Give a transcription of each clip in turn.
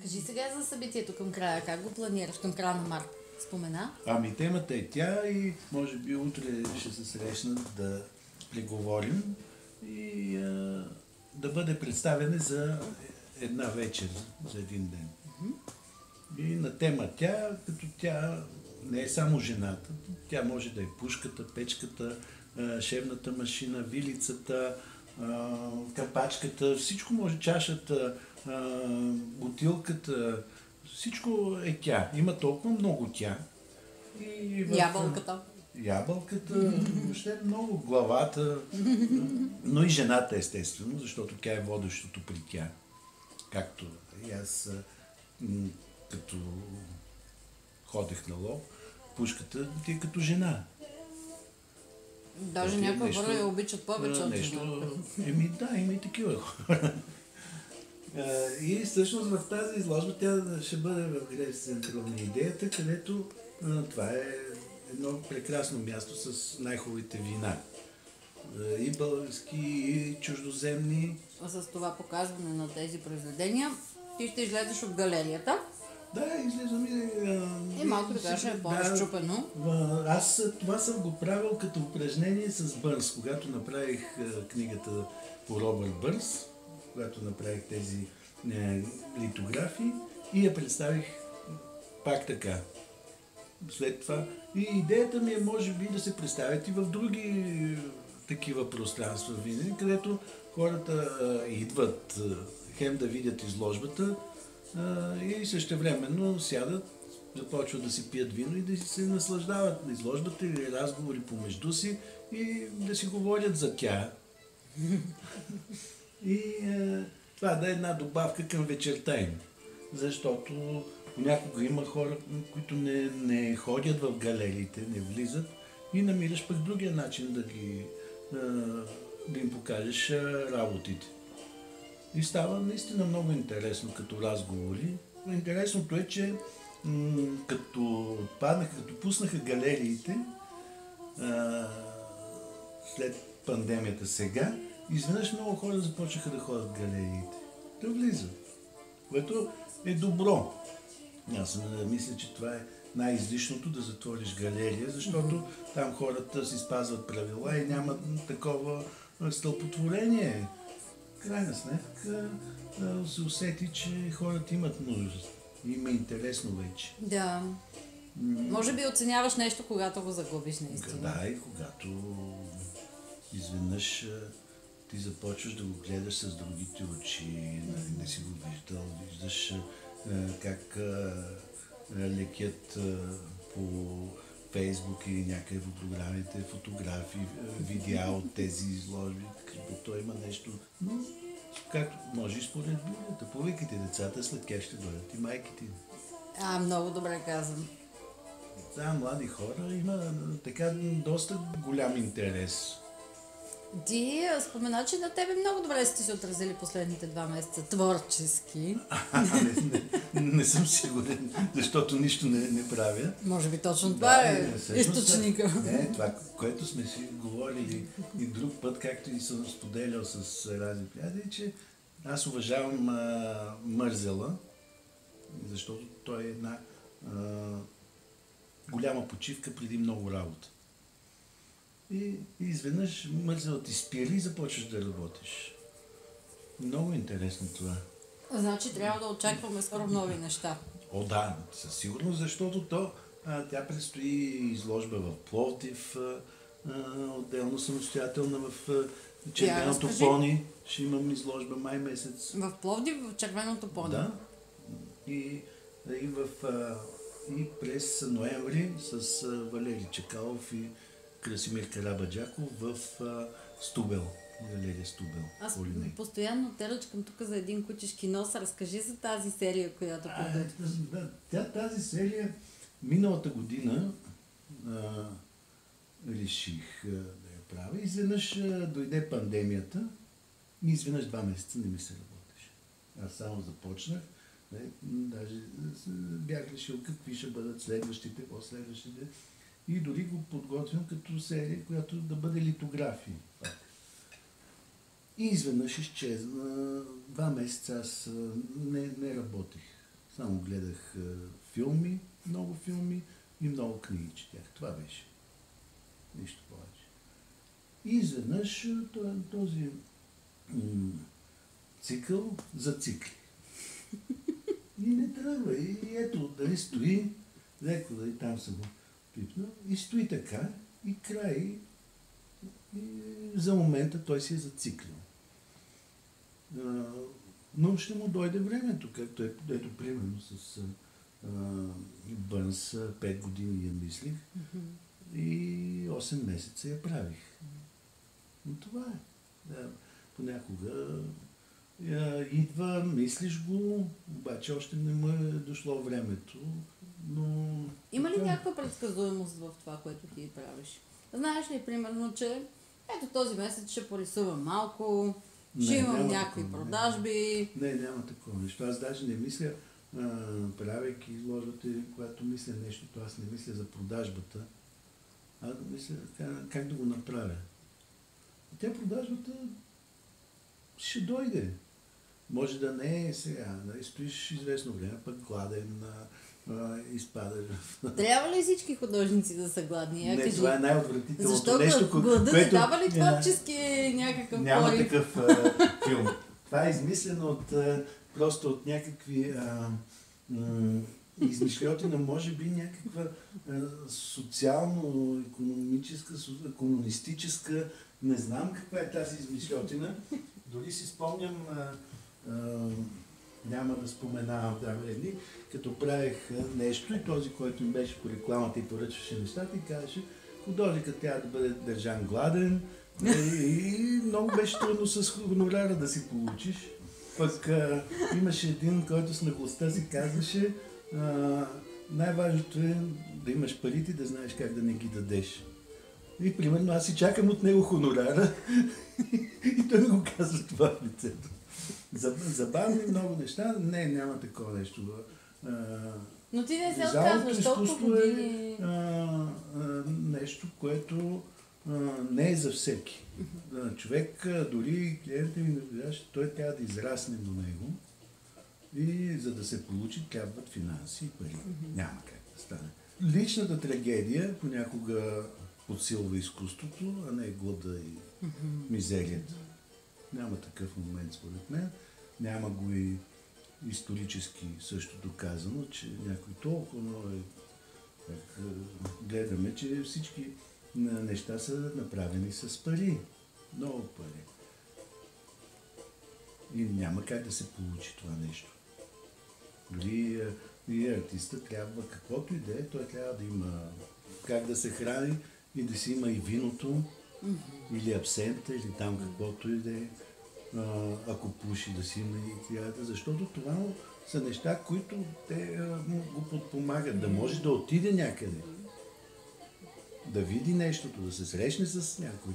Кажи сега за събитието към края. Как го планираш към края на март? Спомена. Ами темата е тя и може би утре ще се срещнат да преговорим и а, да бъде представена за една вечер, за един ден. И на тема тя, като тя не е само жената, тя може да е пушката, печката, шевната машина, вилицата, капачката, всичко може, чашата, а, бутилката, всичко е тя. Има толкова много тя. И в- Ябълката. ябълката, въобще много главата, но и жената естествено, защото тя е водещото при тя. Както и аз, като ходех на лов, пушката ти е като жена. Даже Е, някои хора я обичат повече от нещо. Еми да, има и такива хора. И всъщност в тази изложба тя ще бъде в Греш Център на идеята, където това е едно прекрасно място с най-хубавите вина. И български, и чуждоземни. С това показване на тези произведения ти ще излезеш от галерията Да, излизам и... а, и малко да кажа е да, по-разчупено. А, Аз това съм го правил като упражнение с Бърнс, когато направих а, книгата по Робърт Бърнс, когато направих тези е, литографии и я представих пак така. След това. И идеята ми е, може би, да се представят и в други е, такива пространства винаги, където хората а, идват а, хем да видят изложбата и същевременно сядат, започват да си пият вино и да се наслаждават на изложбата или разговори помежду си и да си говорят за тя. И е, това да е една добавка към вечерта им. Защото понякога има хора, които не, не ходят в галериите, не влизат и намираш пък другия начин да ги е, да им покажеш е, работите. И става наистина много интересно като разговори. Но Интересното е, че като паднаха, като пуснаха галериите, а, след пандемията сега, изведнъж много хора започнаха да ходят в галериите. Да влизат. Което е добро. Аз а, мисля, че това е най-излишното да затвориш галерия, защото там хората си спазват правила и няма такова стълпотворение. Крайна сметка се усети, че хората имат нужда. Има интересно вече. Да. Може би оценяваш нещо, когато го загубиш наистина. Да, и когато изведнъж ти започваш да го гледаш с другите очи, нали, не си го виждал, виждаш а, как а, а, лекят а, по Фейсбук или някъде в програмите фотографии, а, видеа от тези изложби, като той има нещо. Но, както може и според Библията, повикайте децата, след тях ще дойдат и майките. А, много добре казвам. Да, млади хора има а, така доста голям интерес. Ти а, спомена, че на тебе много добре сте се отразили последните два месеца творчески. не, не, не съм сигурен, защото нищо не, не правя. Може би точно това е източника. Не, това, което сме си говорили и друг път, както и съм споделял с разни приятели, че аз уважавам а, Мързела, защото той е една а, голяма почивка преди много работа. И, и изведнъж Мързела ти спира и започваш да работиш. Много интересно това. Значи трябва да очакваме скоро нови неща. О, да, със сигурност, защото то, а, тя предстои изложба в Пловдив, а, а, отделно самостоятелна в а, Червеното разкажи. пони. Ще имам изложба май месец. В Пловдив, в червеното поне. Да. И, и, в, а, и през ноември с а, Валери Чекалов и Красимир Карабаджаков в а, Стубел. Галерия Стубел. Аз по линейка. постоянно теръчкам тук за един кучешки нос. Разкажи за тази серия, която да, тя, тази серия миналата година а, реших а, да я правя. Изведнъж а, дойде пандемията и изведнъж два месеца не ми се работеше. Аз само започнах. Не, даже бях решил какви ще бъдат следващите, последващите. И дори го подготвям като серия, която да бъде литография. И изведнъж изчезна. Два месеца аз не, не работех. Само гледах филми, много филми и много книги четях. Това беше. Нищо повече. И изведнъж този цикъл зацикли. И не трябва. И ето, дали стои, леко дали там съм пипнал, и стои така, и край, и за момента той си е зациклил. Но ще му дойде времето, както е, ето примерно с Бърнс 5 години я мислих mm-hmm. и 8 месеца я правих. Но това е. Да, понякога я, идва, мислиш го, обаче още не му е дошло времето. Но... Има ли някаква предсказуемост в това, което ти правиш? Знаеш ли, примерно, че ето този месец ще порисувам малко, ще имам някакви такова, продажби. Не, няма такова нещо. Аз даже не мисля, правейки изложбата, когато мисля нещо, то аз не мисля за продажбата, а да мисля как, как да го направя. И тя продажбата ще дойде. Може да не е сега, да стоиш известно време, пък гладен, изпадаш Трябва ли всички художници да са гладни? Я не, кажи. това е най-отвратителното Защо нещо, глада което... не дава ли творчески някакъв Няма порив? такъв а, филм. Това е измислено от, а, просто от някакви а, м- измишлетина, може би някаква социално-економическа, комунистическа, не знам каква е тази измишлетина. Дори си спомням а, а, няма да споменавам там едни, като правех нещо и този, който им беше по рекламата и поръчваше нещата и казваше, художникът трябва да бъде държан гладен и, и много беше трудно с хонорара да си получиш. Пък а, имаше един, който с наглостта си казваше, най-важното е да имаш парите и да знаеш как да не ги дадеш. И примерно аз си чакам от него хонорара и той ми го казва това в лицето. Забавни много неща. Не, няма такова нещо. Но ти не се отказваш толкова е, години. Е, а, а, нещо, което а, не е за всеки. А, човек, дори клиента ми наблюдаваше, той трябва да израсне до него. И за да се получи, трябват финанси и пари. Няма как да стане. Личната трагедия понякога подсилва изкуството, а не глада и мизерията. Няма такъв момент, според мен. Няма го и исторически също доказано, че някой толкова много е, как гледаме, че всички неща са направени с пари. Много пари. И няма как да се получи това нещо. Дори и артиста трябва, каквото и да е, той трябва да има как да се храни и да си има и виното, или абсента, или там каквото и да е ако пуши да си има и цигарата, защото това са неща, които те го подпомагат, да може да отиде някъде, да види нещото, да се срещне с някой.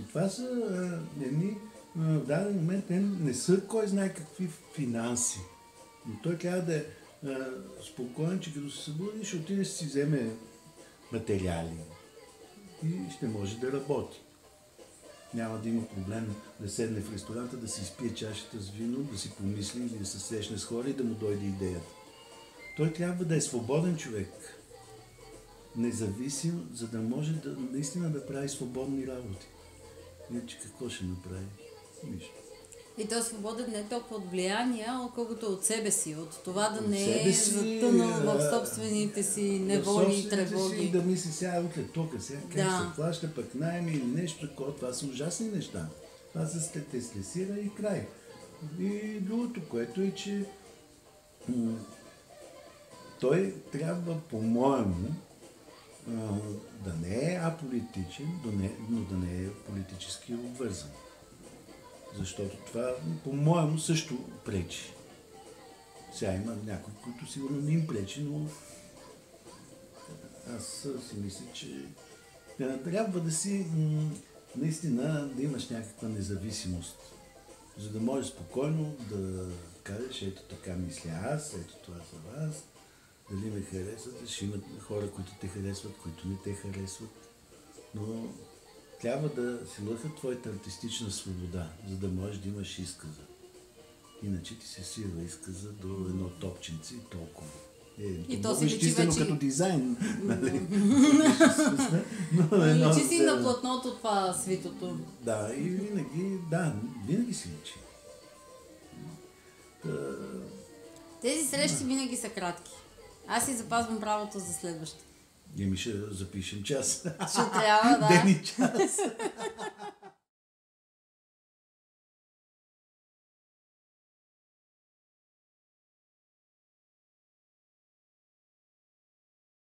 И това са едни, в даден момент не са кой знае какви финанси. Но той трябва да е спокоен, че като се събуди, ще отиде си вземе материали и ще може да работи няма да има проблем да седне в ресторанта, да си изпие чашата с вино, да си помисли или да се срещне с хора и да му дойде идеята. Той трябва да е свободен човек, независим, за да може да, наистина да прави свободни работи. Иначе какво ще направи? Нищо. И то свободен не толкова от влияния, колкото от себе си, от това да не е затънал в собствените си неволи и тревоги. Си, да мисли сега, утре тук, сега как да. се плаща пък найми или нещо такова. Това са ужасни неща. Това се те и край. И другото, което е, че той трябва, по-моему, да не е аполитичен, но да не е политически обвързан. Защото това, по-моему, също пречи. Сега има някои, които сигурно не им пречи, но аз си мисля, че трябва да си наистина да имаш някаква независимост, за да можеш спокойно да кажеш, ето така мисля аз, ето това за вас, дали ме харесват, ще имат хора, които те харесват, които не те харесват. Но трябва да си лъха твоята артистична свобода, за да можеш да имаш изказа. Иначе ти се свива изказа до едно топченце и толкова. Е, И то много си личи вече- като дизайн. нали? Но Личи си на платното това свитото. Да, и винаги, да, винаги си личи. Та, Тези срещи винаги са кратки. Аз си запазвам правото за следваща. И ми ще запишем час. Ще трябва, да. Ден и час.